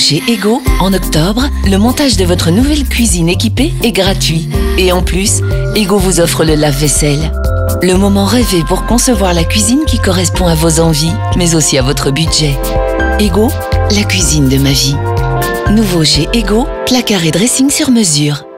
Chez Ego, en octobre, le montage de votre nouvelle cuisine équipée est gratuit. Et en plus, Ego vous offre le lave-vaisselle. Le moment rêvé pour concevoir la cuisine qui correspond à vos envies, mais aussi à votre budget. Ego, la cuisine de ma vie. Nouveau chez Ego, placard et dressing sur mesure.